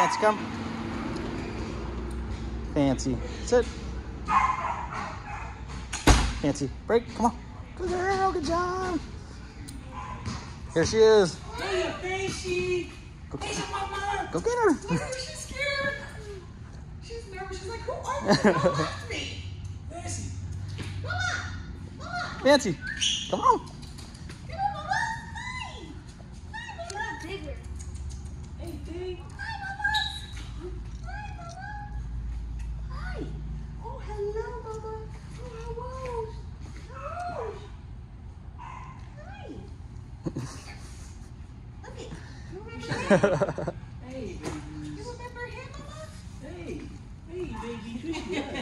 Fancy, come. Fancy, sit. Fancy, break. Come on. Good girl. Good job. Here she is. Fancy. Go get her. Go get her. Mama, she's scared. She's nervous. She's like, who opened the door left me? Fancy. Mama. Mama. Fancy, come on. Come on, mama. Hi. Hi, mama. bigger. Hey, Dave. hey, baby. You remember him, Mama? Hey, hey, baby.